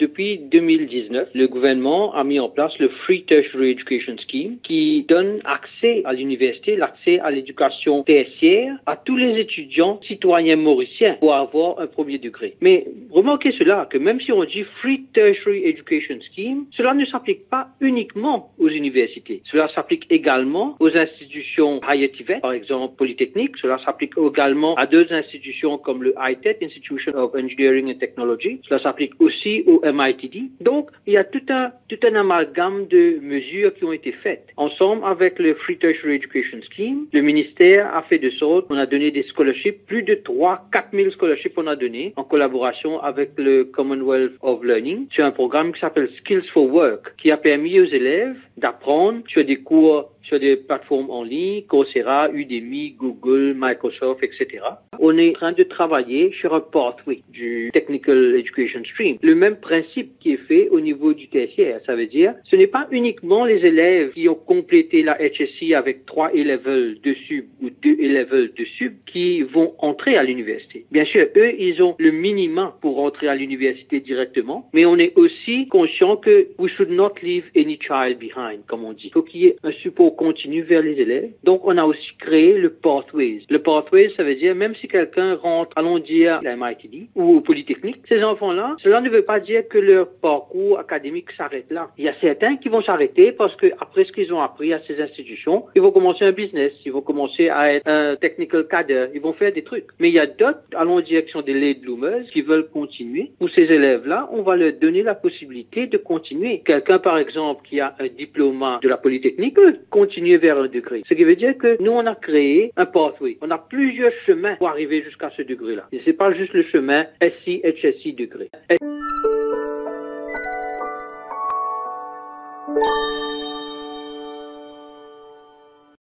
Depuis 2019, le gouvernement a mis en place le Free Tertiary Education Scheme qui donne accès à l'université, l'accès à l'éducation tertiaire à tous les étudiants citoyens mauriciens pour avoir un premier degré. Mais remarquez cela, que même si on dit Free Tertiary Education Scheme, cela ne s'applique pas uniquement aux universités. Cela s'applique également aux institutions higher TVET, par exemple Polytechnique. Cela s'applique également à deux institutions comme le High-Tech Institution of Engineering and Technology. Cela s'applique aussi aux MITD. Donc, il y a tout un, tout un amalgame de mesures qui ont été faites. Ensemble avec le Free Tertiary Education Scheme, le ministère a fait de sorte qu'on a donné des scholarships, plus de 3 4 000 scholarships on a donné en collaboration avec le Commonwealth of Learning sur un programme qui s'appelle Skills for Work, qui a permis aux élèves d'apprendre sur des cours sur des plateformes en ligne, Coursera, Udemy, Google, Microsoft, etc. On est en train de travailler sur un pathway du Technical Education Stream. Le même principe qui est fait au niveau du tertiaire. Ça veut dire, ce n'est pas uniquement les élèves qui ont complété la HSC avec trois levels de sub ou deux levels de sub qui vont entrer à l'université. Bien sûr, eux, ils ont le minimum pour entrer à l'université directement, mais on est aussi conscient que we should not leave any child behind, comme on dit. Il faut qu'il y ait un support continue vers les élèves. Donc, on a aussi créé le Pathways. Le Pathways, ça veut dire même si quelqu'un rentre, allons dire, à la MITD ou au Polytechnique, ces enfants-là, cela ne veut pas dire que leur parcours académique s'arrête là. Il y a certains qui vont s'arrêter parce que après ce qu'ils ont appris à ces institutions, ils vont commencer un business, ils vont commencer à un technical cadre, ils vont faire des trucs. Mais il y a d'autres, allons en direction des late bloomers, qui veulent continuer. Pour ces élèves-là, on va leur donner la possibilité de continuer. Quelqu'un, par exemple, qui a un diplôme de la Polytechnique peut continuer vers un degré. Ce qui veut dire que nous, on a créé un pathway. On a plusieurs chemins pour arriver jusqu'à ce degré-là. Et c'est pas juste le chemin SI, HSI degré.